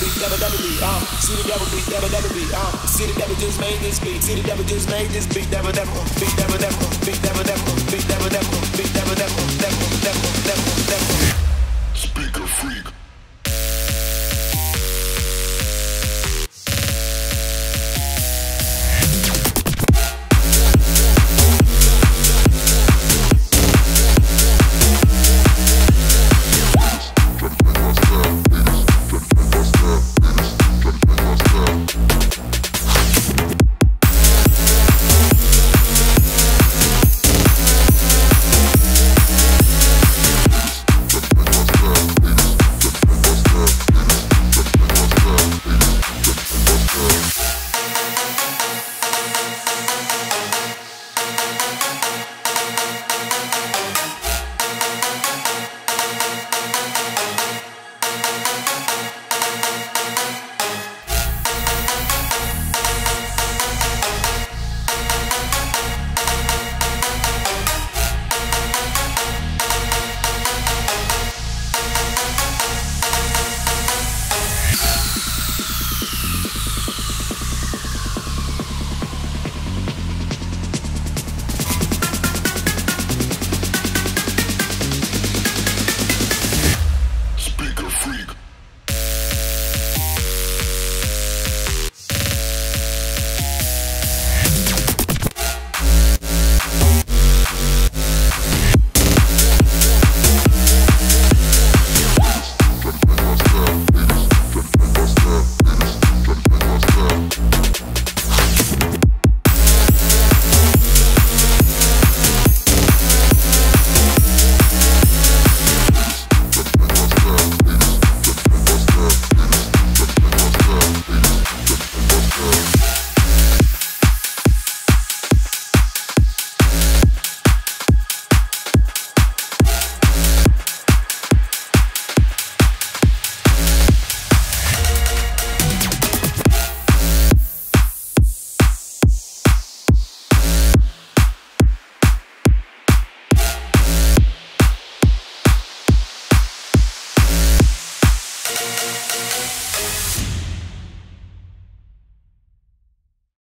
beat, double double beat. See the double beat, double double beat, um. See the double just made this beat, see the double just made this beat, double double beat, double double beat, double double beat, double double beat, double double beat, double double.